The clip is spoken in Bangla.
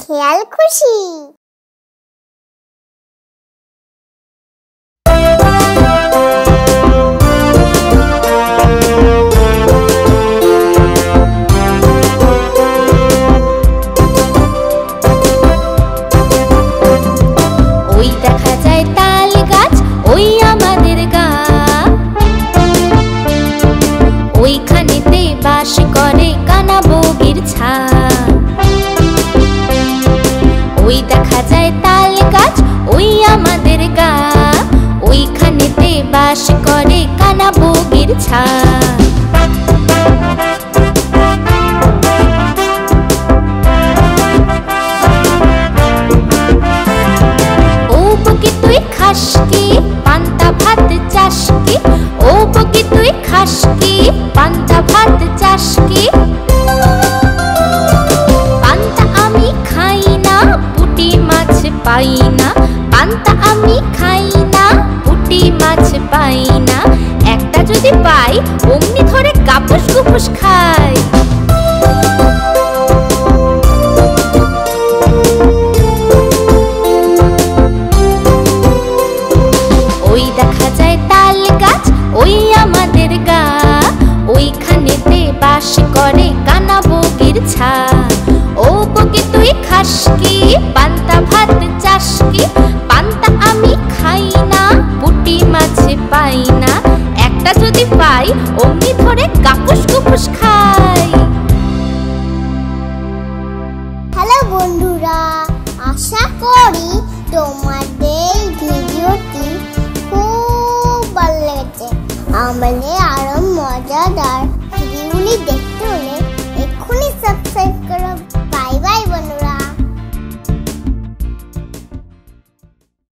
खेल खुशी। ওইখানেতে বাস করে কানা বগির ছা ওই দেখা যায় তাল গাছ, ওই আমাদের গা। ওইখানেতে বাস করে কানা বগির ছা তুই খাস কি? পান্তা ভাত কি পান্তা আমি খাই না, পুটি মাছ পাই না। পান্তা আমি খাই না, পুটি মাছ পাই না। একটা যদি পাই, অমনি ধরে কাপুস কুপুস খাই। আচ্ছা ও বকে তুই খাস কি? পান্তা ভাত চাস কি? পান্তা আমি খাই না, পুটি মাছে পাই না। একটা যদি পাই, অমনি ধরে কাপুস কুপুস খাই। হ্যালো বন্ধুরা, আশা করি তোমাদের ভিডিওটি খুব ভালো লেগেছে। আমাদের